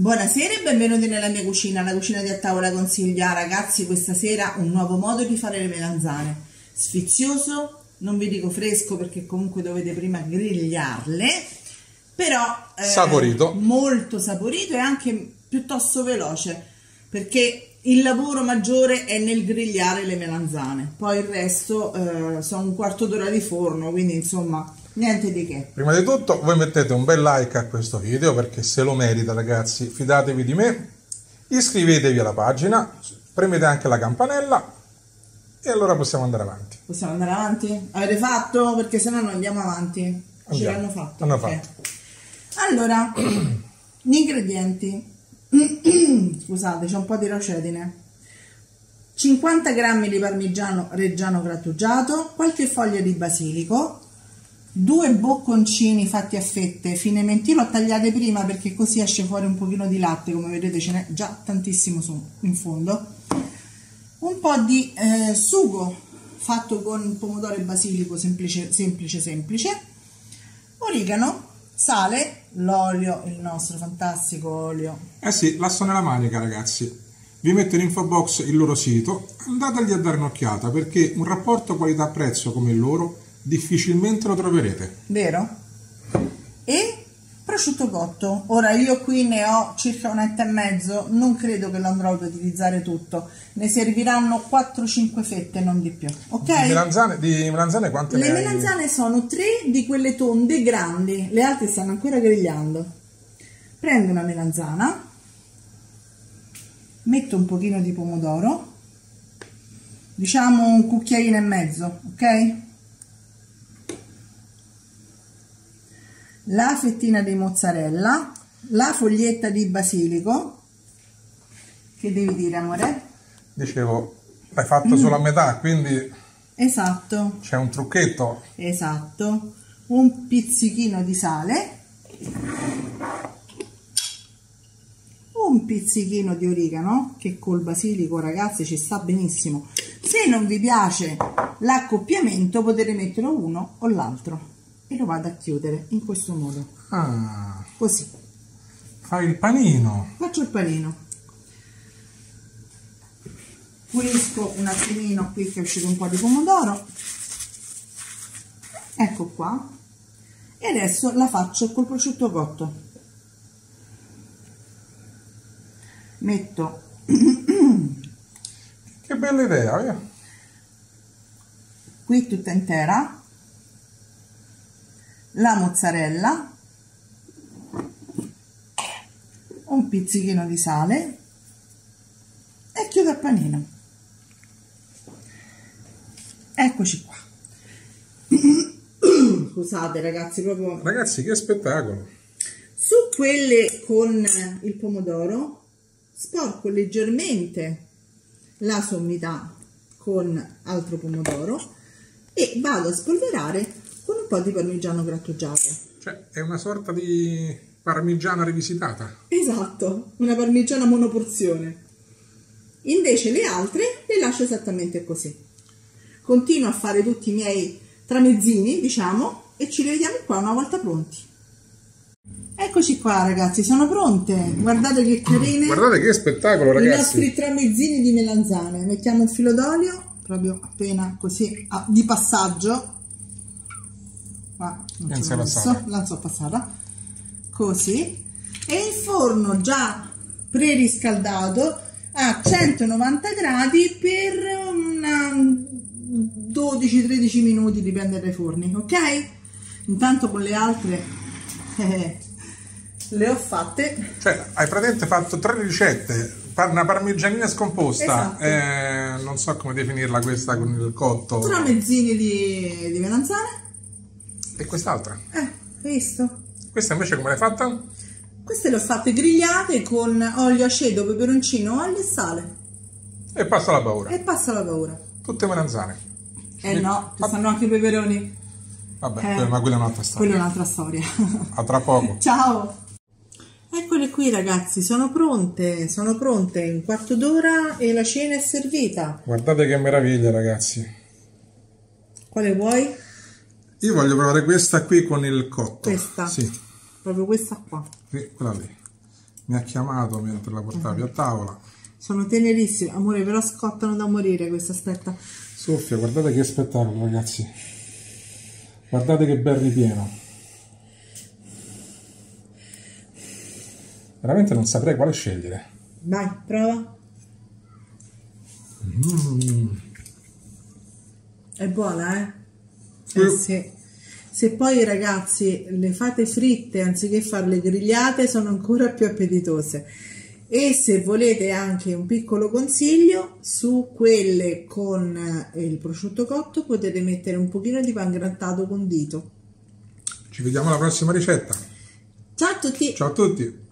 Buonasera e benvenuti nella mia cucina, la cucina di a tavola consiglia ragazzi questa sera un nuovo modo di fare le melanzane, sfizioso, non vi dico fresco perché comunque dovete prima grigliarle, però eh, saporito. molto saporito e anche piuttosto veloce perché il lavoro maggiore è nel grigliare le melanzane, poi il resto eh, sono un quarto d'ora di forno, quindi insomma Niente di che. Prima di tutto voi mettete un bel like a questo video perché se lo merita ragazzi, fidatevi di me. Iscrivetevi alla pagina, premete anche la campanella e allora possiamo andare avanti. Possiamo andare avanti? Avete fatto? Perché se no non andiamo avanti. Andiamo. Ce l'hanno fatto. Hanno okay. fatto. Allora, gli ingredienti. Scusate, c'è un po' di rocedine. 50 g di parmigiano reggiano grattugiato, qualche foglia di basilico, due bocconcini fatti a fette finemente l'ho tagliate prima perché così esce fuori un pochino di latte come vedete ce n'è già tantissimo su, in fondo. Un po' di eh, sugo fatto con pomodoro e basilico semplice semplice semplice. Origano sale l'olio il nostro fantastico olio. Eh sì lasso nella manica ragazzi. Vi metto in info box il loro sito. Andategli a dare un'occhiata perché un rapporto qualità prezzo come il loro difficilmente lo troverete. Vero? E prosciutto cotto. Ora io qui ne ho circa un etto e mezzo, non credo che lo andrò ad utilizzare tutto. Ne serviranno 4-5 fette, non di più. Ok? Di melanzane, di melanzane quante Le melanzane hai? sono 3 di quelle tonde grandi, le altre stanno ancora grigliando. Prendo una melanzana, metto un pochino di pomodoro, diciamo un cucchiaino e mezzo, ok? La fettina di mozzarella, la foglietta di basilico, che devi dire amore? Dicevo, l'hai fatto mm. solo a metà, quindi... Esatto. C'è un trucchetto. Esatto. Un pizzichino di sale. Un pizzichino di origano, che col basilico ragazzi ci sta benissimo. Se non vi piace l'accoppiamento potete mettere uno o l'altro e lo vado a chiudere in questo modo. Ah. Così. Fai il panino. Faccio il panino. Pulisco un attimino qui che è uscito un po' di pomodoro. Ecco qua. E adesso la faccio col prosciutto cotto. Metto... che bella idea, via. Qui tutta intera la mozzarella, un pizzichino di sale e chiudo il panino. Eccoci qua. Scusate ragazzi, proprio... Ragazzi, che spettacolo! Su quelle con il pomodoro sporco leggermente la sommità con altro pomodoro e vado a spolverare con un po' di parmigiano grattugiato. Cioè, è una sorta di parmigiana rivisitata. Esatto, una parmigiana monoporzione. Invece le altre le lascio esattamente così. Continuo a fare tutti i miei tramezzini, diciamo, e ci rivediamo qua una volta pronti. Eccoci qua ragazzi, sono pronte. Guardate che carine. Guardate che spettacolo ragazzi. I nostri tramezzini di melanzane. Mettiamo il filo d'olio, proprio appena così, di passaggio qua non so passata. la so passata. Così. E il forno già preriscaldato a 190 gradi per 12-13 minuti dipende dai forni ok? Intanto con le altre eh, le ho fatte. Cioè hai praticamente fatto tre ricette una parmigianina scomposta. Esatto. eh, non so come definirla questa con il cotto. Tramezzini di, di melanzane e quest'altra? Eh, visto. Questa invece come l'hai fatta? Queste le ho fatte grigliate con olio aceto, peperoncino, olio e sale. E passa la paura. E passa la paura. Tutte melanzane. Eh e... no, ci stanno anche i peperoni. Vabbè, eh, ma quella è un'altra storia. Quella è un'altra storia. A tra poco. Ciao. Eccole qui ragazzi, sono pronte, sono pronte, un quarto d'ora e la cena è servita. Guardate che meraviglia ragazzi. Quale vuoi? Io voglio provare questa qui con il cotto. Questa? Sì. Proprio questa qua? Sì, quella lì. mi ha chiamato mentre la portavi a tavola. Sono tenerissime, amore, però scottano da morire questa aspetta. Soffia, guardate che spettacolo, ragazzi. Guardate che bel ripieno. Veramente non saprei quale scegliere. Vai, prova. È buona, eh? Sì. Eh sì. Se poi ragazzi le fate fritte anziché farle grigliate sono ancora più appetitose. E se volete anche un piccolo consiglio, su quelle con eh, il prosciutto cotto potete mettere un pochino di pan grattato condito. Ci vediamo alla prossima ricetta. Ciao a tutti! Ciao a tutti!